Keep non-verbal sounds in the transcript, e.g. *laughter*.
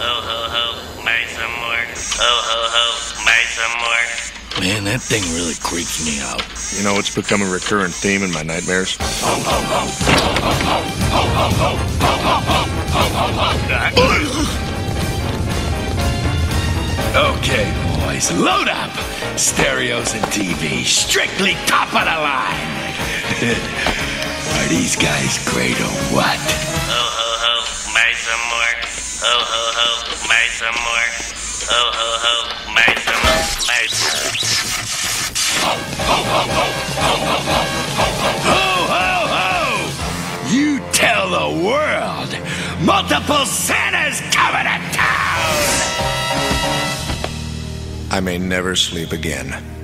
Ho ho ho, buy some more. Ho ho ho, buy some more. Man, that thing really creeps me out. You know, it's become a recurrent theme in my nightmares. Okay, boys, load up. Stereos and TV, strictly top of the line. *laughs* Are these guys great or what? Some more. Ho ho ho, buy some more. Buy some. Ho, ho, ho! You tell the world. Multiple Santas coming to town. I may never sleep again.